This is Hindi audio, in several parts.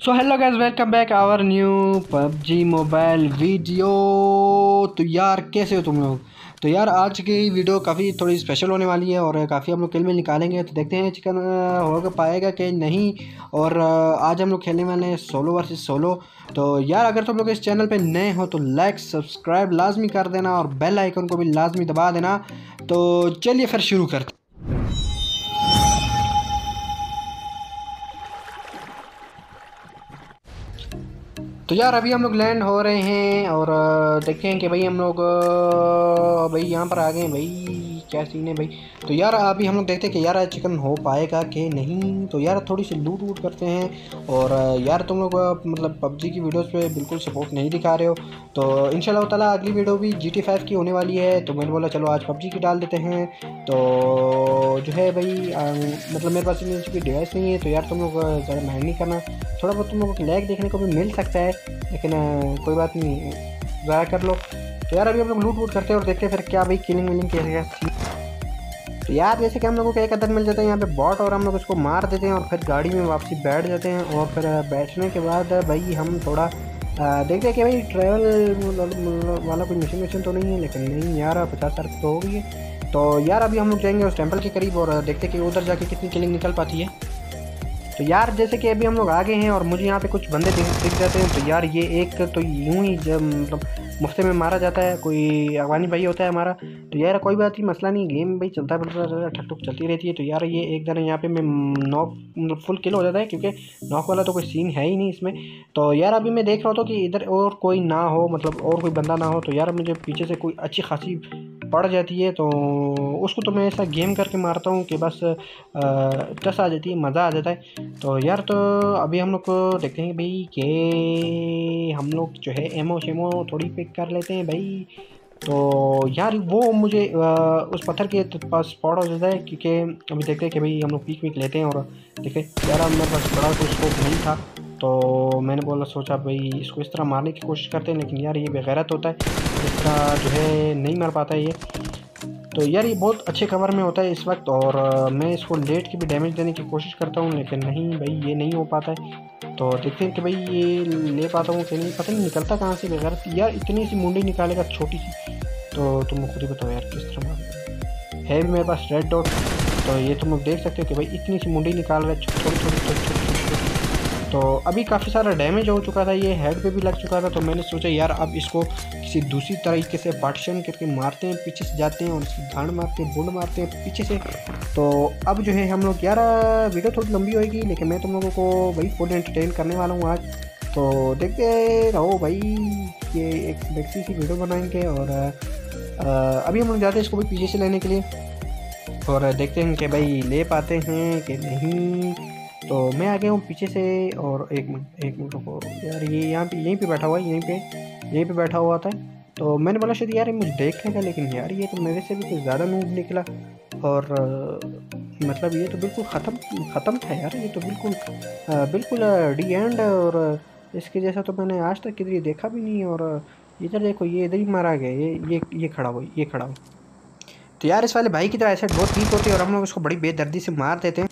So hello guys welcome back our new PUBG mobile video तो यार, कैसे हो तुम लोग? तो यार, आज की वीडियो काफ़ी थोड़ी स्पेशल होने वाली है और काफ़ी हम लोग किल में निकालेंगे। तो देखते हैं चिकन होगा पाएगा कि नहीं। और आज हम लोग खेलने वाले हैं सोलो वर्सेस सोलो तो यार, अगर तुम लोग इस चैनल पे नए हो तो लाइक सब्सक्राइब लाजमी कर देना और बेल आइकन को भी लाजमी दबा देना। तो चलिए फिर शुरू करते तो यार, अभी हम लोग लैंड हो रहे हैं और देखते हैं कि भाई हम लोग भाई यहाँ पर आ गए भाई। क्या सीन है भाई? तो यार अभी हम लोग देखते हैं कि यार चिकन हो पाएगा कि नहीं? तो यार थोड़ी सी लूट वूट करते हैं। और यार तुम लोग मतलब पबजी की वीडियोस पे बिल्कुल सपोर्ट नहीं दिखा रहे हो। तो इन ताला अगली वीडियो भी जी टी फाइव की होने वाली है। तो मैंने बोला चलो आज पबजी की डाल देते हैं। तो जो है भाई आ, मतलब मेरे पास इतनी डिवाइस नहीं है। तो यार तुम लोग ज़्यादा माइंड नहीं करना। थोड़ा बहुत तुम लोगों को लैग देखने को भी मिल सकता है। लेकिन कोई बात नहीं ज़्यादा कर लो। तो यार अभी हम लोग लूट वूट करते हैं और देखते हैं फिर क्या भाई किलिंग विलिंग कैसे तो यार जैसे कि हम लोगों को एक अदर मिल जाता है, यहाँ पे बॉट और हम लोग उसको मार देते हैं और फिर गाड़ी में वापसी बैठ जाते हैं और फिर बैठने के बाद भाई हम थोड़ा देखते हैं कि भाई ट्रैवल वाला कोई मिशन मिशन तो नहीं है, लेकिन नहीं यार पचास साल तो हो गई है तो यार अभी हम लोग जाएँगे उस टेंपल के करीब और देखते कि उधर जाके कितनी किलिंग निकल पाती है। तो यार, जैसे कि अभी हम लोग आगे हैं और मुझे यहाँ पे कुछ बंदे दिख जाते हैं तो यार ये एक तो यूँ ही जब मतलब मुफ्ते में मारा जाता है, कोई अफगानी भाई होता है हमारा तो यार कोई बात नहीं, मसला नहीं, गेम भाई चलता फिरता ठक ठुक चलती रहती है तो यार ये एक दिन यहाँ पे मैं नॉक मतलब फुल किल हो जाता है, क्योंकि नॉक वाला तो कोई सीन है ही नहीं इसमें। तो यार अभी मैं देख रहा था कि इधर और कोई ना हो मतलब और कोई बंदा ना हो तो यार मुझे पीछे से कोई अच्छी खासी पड़ जाती है तो उसको तो मैं ऐसा गेम करके मारता हूँ कि बस टस आ जाती है, मज़ा आ जाता है। तो यार तो अभी हम लोग को देखते हैं भाई कि हम लोग जो है एमओ शेमो थोड़ी पिक कर लेते हैं भाई। तो यार, वो मुझे उस पत्थर के पास स्पॉट हो जाता है क्योंकि अभी देखते हैं कि भाई हम लोग पीक वीक लेते हैं और देखे, यार, मेरे पास बड़ा तो स्कोप नहीं था। तो मैंने बोला, सोचा भाई, इसको इस तरह मारने की कोशिश करते हैं, लेकिन यार ये बेगैरत होता है। इस तरह जो है नहीं मार पाता ये। तो यार ये बहुत अच्छे कवर में होता है इस वक्त, और मैं इसको लेट की भी डैमेज देने की कोशिश करता हूँ, लेकिन नहीं भाई, ये नहीं हो पाता है। तो देखते हैं कि भाई ये ले पाता हूँ कि नहीं, पता नहीं निकलता कहाँ से बगैर यार इतनी सी मुंडी निकालेगा छोटी सी। तो तुम खुद ही बताओ यार किस तरह मार है। भी मेरे पास रेड डॉट तो ये तुम लोग देख सकते हो कि भाई इतनी सी मुंडी निकाल रहा छोटी छोटी तो अभी काफ़ी सारा डैमेज हो चुका था, ये हेड पे भी लग चुका था तो मैंने सोचा यार अब इसको किसी दूसरी तरीके से पार्टीशन करके मारते हैं, पीछे से जाते हैं और इसकी धान मारते हैं बुंड मारते हैं पीछे से। तो अब जो है हम लोग यार वीडियो थोड़ी लंबी होएगी, लेकिन मैं तुम लोगों को वही फुल एंटरटेन करने वाला हूँ आज। तो देखते रहो भाई, ये एक बेक्सी सी वीडियो बनाएँगे और अभी हम लोग जाते हैं इसको भी पीछे से लेने के लिए। और देखते हैं कि भाई ले पाते हैं कि नहीं। तो मैं आ गया हूँ पीछे से और एक मिनट एक मिनट रुको। यार ये यहाँ पे यहीं पे बैठा हुआ है यहीं पे यहीं पे बैठा हुआ था। तो मैंने बोला शायद यार मुझे देख लेगा लेकिन यार ये तो मेरे से भी कुछ ज़्यादा नूब निकला। और मतलब ये तो बिल्कुल ख़त्म ख़त्म था यार ये तो बिल्कुल आ, बिल्कुल डी एंड और इसके जैसा तो मैंने आज तक किधर देखा भी नहीं और इधर देखो ये इधर ही मारा गया ये ये ये खड़ा हुआ ये खड़ा हुआ। तो यार इस वाले भाई की तरह ऐसे बहुत ठीक होती है और हम लोग उसको बड़ी बेदर्दी से मार देते हैं।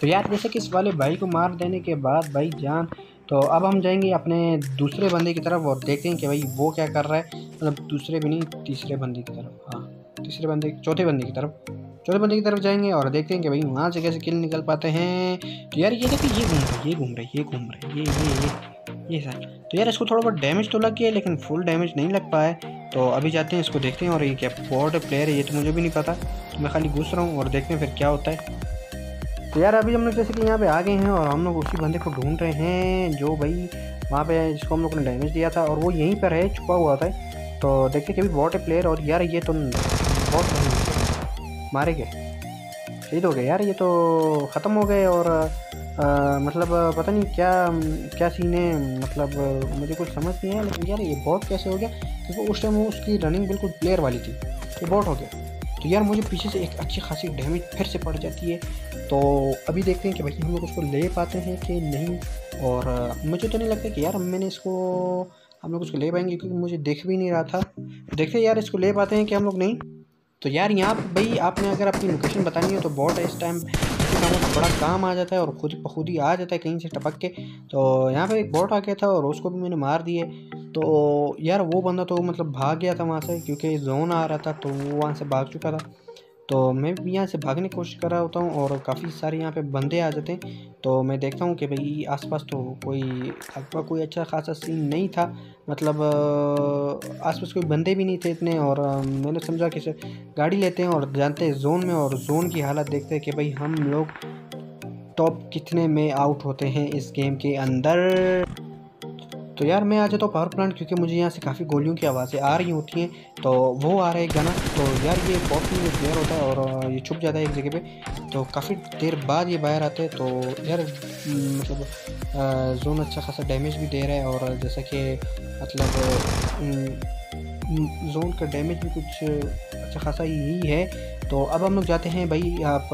तो यार, जैसे कि इस वाले भाई को मार देने के बाद, भाई जान तो अब हम जाएँगे अपने दूसरे बंदे की तरफ़ और देखते हैं कि भाई वो क्या कर रहा है। मतलब दूसरे भी नहीं, तीसरे बंदे की तरफ़ हाँ तीसरे बंदे, चौथे बंदे की तरफ़, चौथे बंदे की तरफ़ जाएँगे और देखते हैं कि भाई वहाँ से कैसे किल निकल पाते हैं। तो यार, ये देखिए ये घूम रहे ये घूम रहे ये घूम रहे ये ये ये ये सर। तो यार, इसको थोड़ा बहुत डैमेज तो लग गया लेकिन फुल डैमेज नहीं लग पाया तो अभी जाते हैं, इसको देखते हैं और ये क्या बॉर्ड प्लेयर है, ये तो मुझे भी नहीं पता। तो मैं खाली घुस रहा हूँ और देखते हैं फिर क्या होता है। तो यार अभी हम लोग जैसे कि यहाँ पे आ गए हैं और हम लोग उसी बंदे को ढूंढ रहे हैं जो भाई वहाँ पे जिसको हम लोग ने डैमेज दिया था और वो यहीं पर है छुपा हुआ था। तो देखते कि अभी बॉट है प्लेयर और यार ये तो बहुत मारे गए। शहीद हो गए। यार ये तो ख़त्म हो गए और आ, मतलब पता नहीं क्या क्या सीन है मतलब मुझे कुछ समझ नहीं है लेकिन यार ये बॉट कैसे हो गया? क्योंकि उस टाइम उसकी रनिंग बिल्कुल प्लेयर वाली थी। ये बॉट हो गया। तो यार मुझे पीछे से एक अच्छी खासी डैमेज फिर से पड़ जाती है। तो अभी देखते हैं कि भाई हम लोग उसको ले पाते हैं कि नहीं। और मुझे तो नहीं लगता कि यार मैंने इसको, हम लोग उसको ले पाएँगे क्योंकि मुझे देख भी नहीं रहा था। देखते यार इसको ले पाते हैं कि हम लोग नहीं। तो यार यहाँ भाई आपने अगर अपनी लोकेशन बतानी है तो बॉट है इस टाइम तो बड़ा काम आ जाता है और खुद खुद ही आ जाता है कहीं से टपक के। तो यहाँ पे एक बॉट आ गया था और उसको भी मैंने मार दिए तो यार वो बंदा तो मतलब भाग गया था वहाँ से क्योंकि जोन आ रहा था तो वो वहाँ से भाग चुका था। तो मैं भी यहाँ से भागने की कोशिश कर रहा होता हूँ और काफ़ी सारे यहाँ पे बंदे आ जाते हैं। तो मैं देखता हूँ कि भाई आसपास तो कोई लगभग कोई अच्छा खासा सीन नहीं था। मतलब आसपास कोई बंदे भी नहीं थे इतने और मैंने समझा कि गाड़ी लेते हैं और जानते हैं जोन में और जोन की हालत देखते हैं कि भाई हम लोग टॉप कितने में आउट होते हैं इस गेम के अंदर। तो यार मैं आ जाता हूँ पावर प्लांट क्योंकि मुझे यहाँ से काफ़ी गोलियों की आवाज़ें आ रही होती हैं। तो वो आ रहा है गाना। तो यार ये बहुत ही क्लियर होता है और ये छुप जाता है एक जगह पे। तो काफ़ी देर बाद ये बाहर आते हैं। तो यार मतलब जोन अच्छा खासा डैमेज भी दे रहा है और जैसा कि मतलब जोन का डैमेज भी कुछ अच्छा खासा ही है। तो अब हम लोग जाते हैं भाई, आप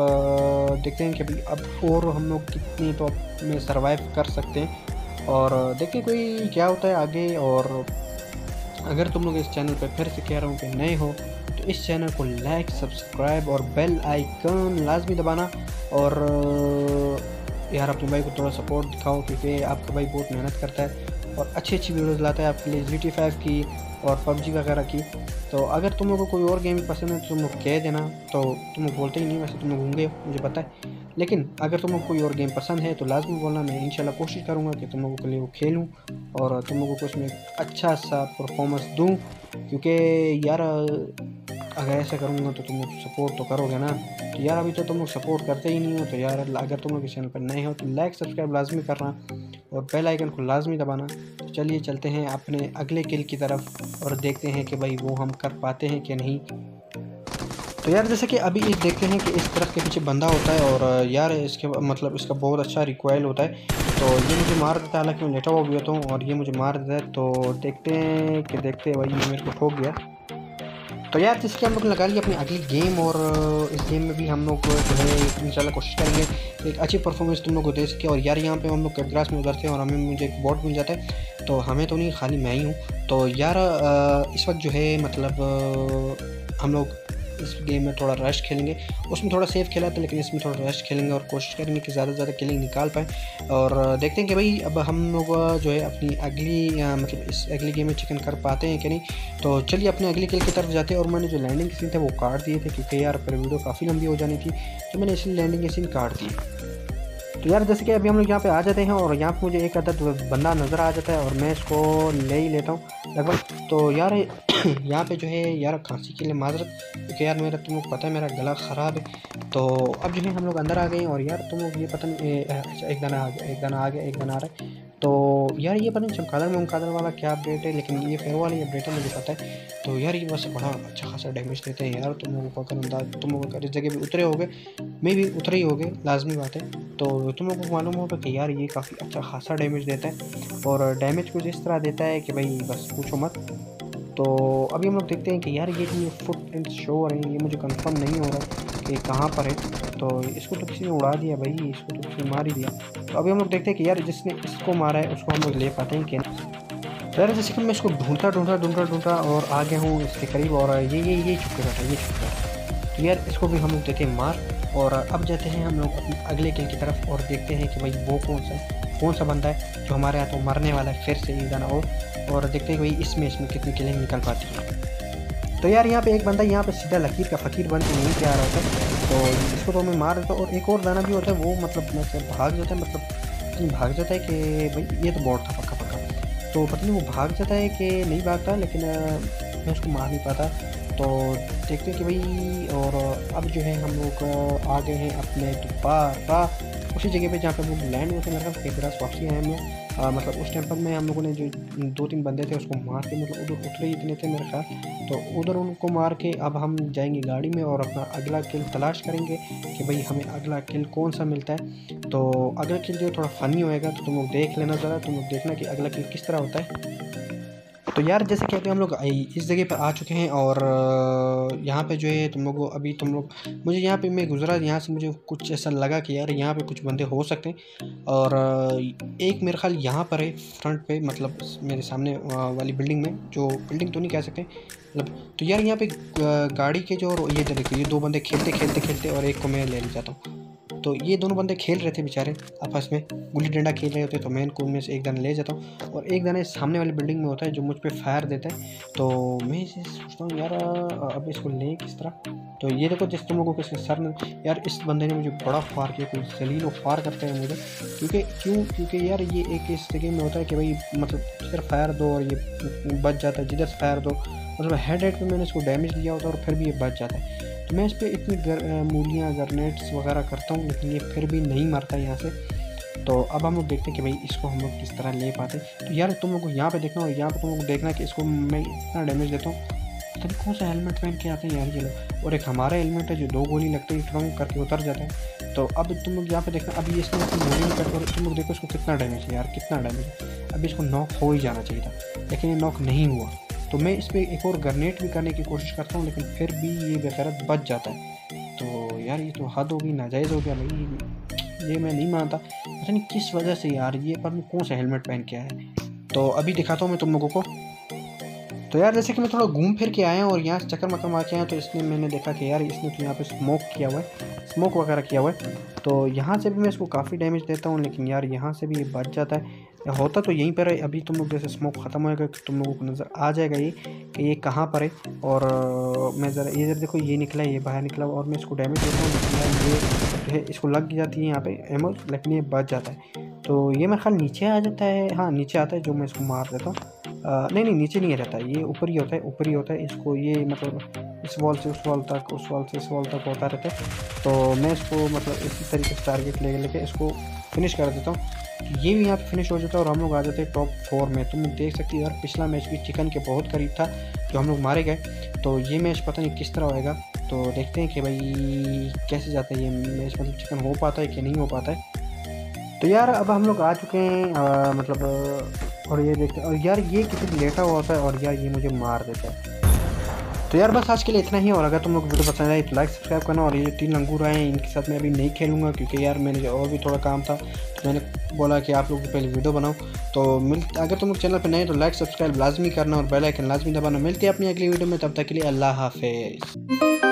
देखते हैं कि भाई अब और हम लोग कितनी तो में सर्वाइव कर सकते हैं। और देखिए कोई क्या होता है आगे, और अगर तुम लोग इस चैनल पर फिर से कह रहा हूँ कि नए हो तो इस चैनल को लाइक सब्सक्राइब और बेल आइकन लाजमी दबाना। और, यार, अपने भाई को थोड़ा सपोर्ट दिखाओ, क्योंकि आपका भाई बहुत मेहनत करता है और अच्छी अच्छी वीडियोस लाता है आपके लिए जी टी फाइव की और पबजी वगैरह की। तो अगर तुम लोगों को कोई और गेम पसंद है तो तुम लोग कह देना। तो तुम लोग बोलते ही नहीं, वैसे तुम लोग होंगे, मुझे पता है। लेकिन अगर तुम लोग कोई और गेम पसंद है तो लाजमी बोलना, मैं इंशाल्लाह कोशिश करूँगा कि तुम लोगों के लिए वो खेलूँ और तुम लोगों को उसमें अच्छा सा परफॉर्मेंस दूँ, क्योंकि यार, अगर ऐसा करूँगा तो तुम लोग सपोर्ट तो करोगे ना। तो यार, अभी तो तुम लोग सपोर्ट करते ही नहीं हो तो यार, अगर तुम लोग चैनल पर नए हो तो लाइक सब्सक्राइब लाजमी करना और बेल आइकन को लाजमी दबाना। तो चलिए चलते हैं अपने अगले किल की तरफ़ और देखते हैं कि भाई वो हम कर पाते हैं कि नहीं। तो यार जैसे कि अभी इस देखते हैं कि इस तरफ़ के पीछे बंदा होता है और यार इसके मतलब इसका बहुत अच्छा रिक्वाइल होता है। तो ये मुझे मार देता है, हालाँकि मैं लेटा हुआ भी होता हूँ और ये मुझे मार देता है। तो देखते हैं कि देखते हैं भाई ये मेरे को ठोक गया। तो यार जिसके हम लोग लगा लिए अपनी अगली गेम और इस गेम में भी हम लोग जो है इंशाल्लाह कोशिश करेंगे। एक अच्छी परफॉर्मेंस तुम लोग को दे सके और यार यहाँ पे हम लोग कैटग्रास में उतरते हैं और हमें मुझे एक बॉट मिल जाता है। तो हमें तो नहीं, खाली मैं ही हूँ। तो यार इस वक्त जो है मतलब हम लोग इस गेम में थोड़ा रश खेलेंगे। उसमें थोड़ा सेफ़ खेला था, लेकिन इसमें थोड़ा रश खेलेंगे और कोशिश करेंगे कि ज़्यादा से ज़्यादा किलिंग निकाल पाएँ। और देखते हैं कि भाई अब हम लोग जो है अपनी अगली मतलब इस अगली गेम में चिकन कर पाते हैं कि नहीं। तो चलिए अपने अगली किल की तरफ़ जाते हैं और मैंने जो लैंडिंग सीन थे वो काट दिए थे, क्योंकि यार पर वीडियो काफ़ी लंबी हो जानी थी तो मैंने इसलिए लैंडिंग सीन काट दिए तो यार, जैसे कि अभी हम लोग यहाँ पे आ जाते हैं और यहाँ पे मुझे एक अदद बंदा नज़र आ जाता है और मैं इसको ले ही लेता हूँ लगभग। तो यार, यहाँ पे जो है यार खांसी के लिए माजरत, क्योंकि यार मेरा तुमको पता है मेरा गला ख़राब है। तो अब जो है हम लोग अंदर आ गए और यार तुम लोग ये पता नहीं अच्छा एक दाना आ गया, एक दाना आ गया, एक दाना आ रहा है। तो यार ये पता नहीं में उमकादर वाला क्या अपडेट है, लेकिन ये फेयर वाली अपडेट है, मुझे पता है। तो यार ये बस बड़ा अच्छा खासा डैमेज देते हैं यार, तुम लोगों को अगर अंदाज तुम लोग अगर इस जगह भी उतरे होगे मैं भी उतरे ही होगे, लाजमी बात है। तो तुम लोगों को मालूम होगा कि यार ये काफ़ी अच्छा खासा डैमेज देता है, और डैमेज कुछ इस तरह देता है कि भाई बस पूछो मत। तो अभी हम लोग देखते हैं कि यार ये जो फुट प्रिंट शो हो रहे हैं, ये मुझे कंफर्म नहीं हो रहा कि कहाँ पर है। तो इसको तो किसी ने उड़ा दिया भाई, इसको तो किसी ने मार ही दिया। तो अभी हम लोग देखते हैं कि यार जिसने इसको मारा है, उसको हम लोग ले पाते हैं कि तो यार जैसे कि मैं इसको ढूंढता ढूंढता ढूंढता ढूंढता और आ गया हूँ, इसके करीब और ये ये ये चुके बैठा ये चुके बैठा तो यार इसको भी हम लोग देते हैं मार और अब जाते हैं हम लोग अपने अगले किल की तरफ़ और देखते हैं कि भाई वो कौन सा कौन सा बंदा है जो हमारे यहाँ तो मरने वाला है, फिर से ये गाना और और देखते हैं कि भाई इसमें इसमें कितनी किलिंग निकल पाती है। तो यार यहाँ पे एक बंदा यहाँ पे सीधा लकीर का फ़कीर बन के नहीं रहा होता तो इसको तो हमें मार देता और एक और दाना भी होता है, वो मतलब मैं भाग जाता है मतलब भाग जाता है कि भाई, ये तो बॉड था पक्का पक्का। तो पता नहीं, वो भाग जाता है कि नहीं भागता, लेकिन मैं उसको मार नहीं पाता। तो देखते हैं कि भाई, और अब जो है हम लोग आ गए हैं अपने दोबारा उसी जगह पे जहाँ पे वो लैंड हुए थे मेरे ख्याल केबरास वापसी आए हम लोग मतलब उस टेंपल में हम लोगों ने जो दो तीन बंदे थे, उसको मार के मतलब उधर उतरे इतने थे मेरे ख्याल। तो उधर उनको मार के अब हम जाएँगे गाड़ी में और अपना अगला किल तलाश करेंगे कि भाई हमें अगला किल कौन सा मिलता है। तो अगला किल जो थोड़ा फ़नी होएगा तो तुम लोग देख लेना ज़रा, तुम लोग देखना कि अगला किल किस तरह होता है। तो यार, जैसे कि अभी हम लोग इस जगह पर आ चुके हैं और यहाँ पे जो है, तुम लोग, अभी तुम लोग, मुझे यहाँ पे, मैं गुजरा, यहाँ से मुझे कुछ ऐसा लगा कि यार, यहाँ पे कुछ बंदे हो सकते हैं। और एक मेरे ख्याल यहाँ पर है, फ्रंट पे मतलब मेरे सामने वाली बिल्डिंग में, जो बिल्डिंग तो नहीं कह सकते मतलब तो यार, यहाँ पे गाड़ी के जो ये देखो, ये दो बंदे खेलते खेलते खेलते, और एक को मैं ले जाता हूँ। तो ये दोनों बंदे खेल रहे थे बेचारे, आपस में। गुल्ली डंडा खेल रहे होते तो मैं इनको उनमें से एक दाना ले जाता हूँ। और एक दाना सामने वाली बिल्डिंग में होता है जो मुझ पर फायर देता है। तो मैं इसे सोचता हूँ, यार, अब इसको ले किस तरह? तो ये देखो, जिस तुम लोगों को सर में यार, इस बंदे ने मुझे बड़ा फार किया, कोई जलील फार करते हैं मुझे। क्योंकि, क्यों? क्योंकि यार, ये एक इस जगह में होता है कि भाई मतलब जिधर फायर दो और ये बच जाता है, जिधर फायर दो। मतलब हेड हेड पर मैंने इसको डैमेज दिया होता है और फिर भी ये बच जाता है। तो मैं इस पर इतनी गर, मूलियाँ गरनेट्स वगैरह करता हूँ लेकिन ये फिर भी नहीं मरता यहाँ से। तो अब हम लोग देखते हैं कि भाई इसको हम लोग किस तरह ले पाते तो यार तुम लोग को यहाँ पे देखना और यहाँ पे तुम लोग देखना कि इसको मैं इतना डैमेज देता हूँ। तो कौन सा हेलमेट पहन के आते हैं यार ये लोग? और एक हमारा हेलमेट है जो दो गोली लगती है ट्रंक करके उतर जाता है। तो अब तुम लोग यहाँ पे देखना अभी इसने अपनी गोली नहीं कर और तुम लोग देखो इसको कितना डैमेज है यार कितना डैमेज है। अभी इसको नॉक हो ही जाना चाहिए था लेकिन ये नॉक नहीं हुआ। तो मैं इस पर एक और ग्रनेट भी करने की कोशिश करता हूँ, लेकिन फिर भी ये बेखैरत बच जाता है। तो यार ये तो हद होगी नाजायज़ हो गया भाई। ये मैं नहीं मानता। पता नहीं किस वजह से यार ये पर कौन सा हेलमेट पहन के आया तो अभी दिखाता हूँ मैं तुम लोगों को। तो यार जैसे कि मैं थोड़ा घूम फिर के आया हूँ और यहाँ से चक्कर मक्कर मार के आया तो इसने मैंने देखा कि यार इसने तो यहाँ पे स्मोक किया हुआ है। स्मोक वगैरह किया हुआ है। तो यहाँ से भी मैं इसको काफ़ी डैमेज देता हूँ, लेकिन यार यहाँ से भी ये बच जाता है। या होता तो यहीं पर है, अभी तुम लोग जैसे स्मोक ख़त्म होएगा तो तुम लोगों को नज़र आ जाएगा ये, कि ये कहाँ पर है? और मैं ज़रा, ये जरा देखो, ये निकला है ये बाहर निकला, और मैं इसको डैमेज देता हूँ ये जो है, इसको लग जाती है यहाँ पे एमो लेकिन ये बच जाता है। तो ये मेरे ख्याल नीचे आ जाता है हाँ नीचे आता है, जो मैं इसको मार देता हूँ। नहीं नहीं, नीचे नहीं रहता, ये ऊपर ही होता है, ऊपर ही होता है, इसको ये मतलब इस वॉल से, उस वॉल तक, उस वॉल से, इस वॉल तक होता रहता है। तो मैं इसको मतलब इसी तरीके से टारगेट ले लेके इसको फिनिश कर देता हूँ। ये भी यहाँ पे फिनिश हो जाता है और हम लोग आ जाते हैं टॉप फोर में। तुम देख सकते हो यार, पिछला मैच भी चिकन के बहुत करीब था, जो हम लोग मारे गए। तो ये मैच पता नहीं किस तरह होएगा। तो देखते हैं कि भाई कैसे जाता है ये मैच मतलब चिकन हो पाता है कि नहीं हो पाता है। तो यार, अब हम लोग आ चुके हैं मतलब और ये देखते और यार ये किसी लेटा हुआ होता है, और यार ये मुझे मार देता है। तो यार बस आज के लिए इतना ही, और अगर तुम लोग वीडियो पसंद आए तो लाइक सब्सक्राइब करना, और ये तीन लंगूर आए इनके साथ मैं अभी नहीं खेलूँगा, क्योंकि यार मैंने और भी थोड़ा काम था तो मैंने बोला कि आप लोग पहले वीडियो बनाओ। तो मिल, अगर तुम लोग चैनल पर नए तो लाइक सब्सक्राइब लाजमी करना, और बेलाइकन लाजमी दबाना। मिलती है अपनी अगली वीडियो में, तब तक के लिए अल्लाह हाफिज़।